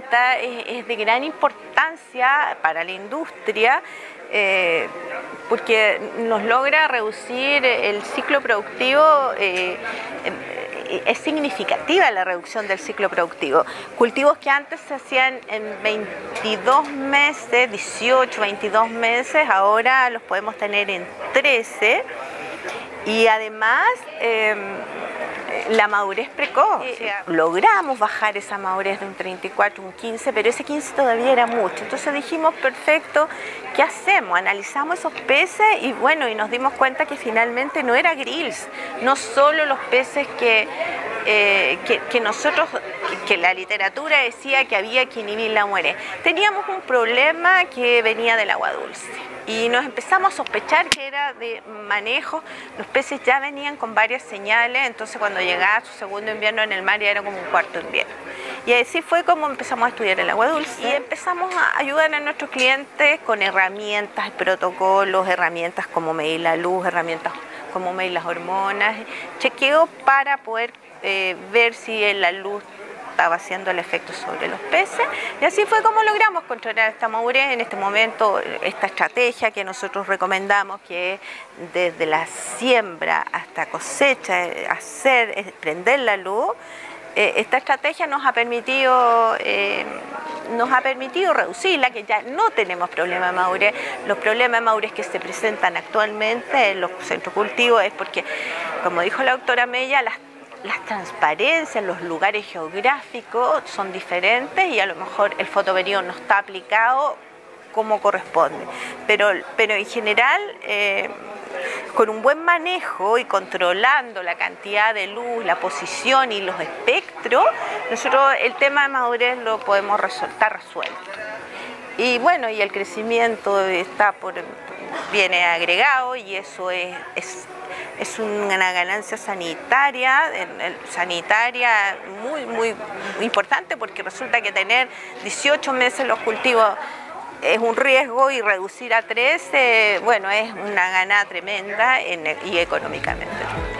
de gran importancia para la industria eh, porque nos logra reducir el ciclo productivo. Eh, es significativa la reducción del ciclo productivo. Cultivos que antes se hacían en 22 meses, 18, 22 meses, ahora los podemos tener en 13 y además em, la madurez precoz. logramos bajar esa madurez de un 34 un 15, pero ese 15 todavía era mucho. Entonces dijimos, perfecto, ¿qué hacemos? Analizamos esos peces y bueno, y nos dimos cuenta que finalmente no era grills, no solo los peces que, eh, que, nosotros, que, la literatura decía que había que inhibir la muere. Teníamos un problema que venía del agua dulce y nos empezamos a sospechar que era de manejo. Los peces ya venían con varias señales, entonces cuando llegaba su segundo invierno en el mar ya era como un cuarto invierno. Y así fue como empezamos a estudiar el agua dulce y empezamos a ayudar a nuestros clientes con herramientas, protocolos, herramientas como medir la luz, herramientas como medir las hormonas, chequeo para poder eh, ver si la luz estaba haciendo el efecto sobre los peces. Y así fue como logramos controlar esta madurez. En este momento esta estrategia que nosotros recomendamos que es desde la siembra hasta cosecha hacer prender la luz eh, esta estrategia nos ha permitido eh, nos ha permitido reducirla, que ya no tenemos problemas de. Los problemas de que se presentan actualmente en los centros cultivos es porque, como dijo la doctora Mella, las las transparencias, los lugares geográficos son diferentes y a lo mejor el fotoperiodo no está aplicado como corresponde. Pero, pero en general, eh, con un buen manejo y controlando la cantidad de luz, la posición y los espectros, nosotros el tema de madurez lo podemos resolver resuelto. Y bueno, y el crecimiento está por, viene agregado y eso es es una ganancia sanitaria, sanitaria muy, muy importante porque resulta que tener 18 meses los cultivos es un riesgo y reducir a 13, bueno, es una gana tremenda y económicamente.